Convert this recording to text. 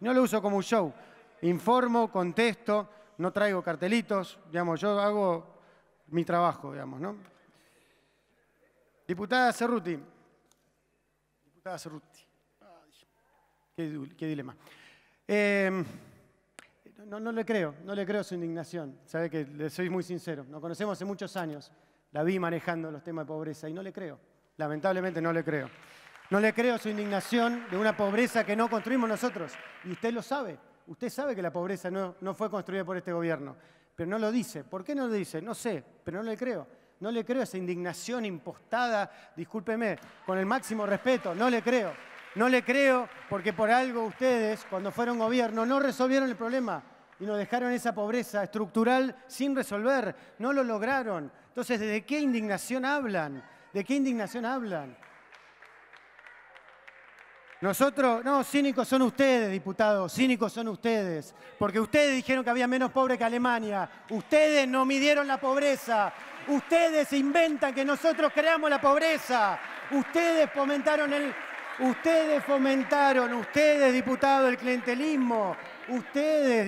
No lo uso como un show. Informo, contesto, no traigo cartelitos, digamos, yo hago mi trabajo, digamos, ¿no? Diputada Cerruti. Diputada Cerruti. Qué, dilema. Eh, no, no, le creo, no le creo su indignación. Sabe que le soy muy sincero. Nos conocemos hace muchos años. La vi manejando los temas de pobreza y no le creo. Lamentablemente no le creo. No le creo su indignación de una pobreza que no construimos nosotros. Y usted lo sabe. Usted sabe que la pobreza no, fue construida por este gobierno. Pero no lo dice. ¿Por qué no lo dice? No sé, pero no le creo. No le creo esa indignación impostada, discúlpeme, con el máximo respeto, no le creo. No le creo porque por algo ustedes, cuando fueron gobierno, no resolvieron el problema y nos dejaron esa pobreza estructural sin resolver. No lo lograron. Entonces, ¿de qué indignación hablan? ¿De qué indignación hablan? Nosotros, no, cínicos son ustedes, diputados, cínicos son ustedes, porque ustedes dijeron que había menos pobre que Alemania, ustedes no midieron la pobreza, ustedes inventan que nosotros creamos la pobreza, ustedes fomentaron el, ustedes fomentaron, ustedes, diputados, el clientelismo, ustedes...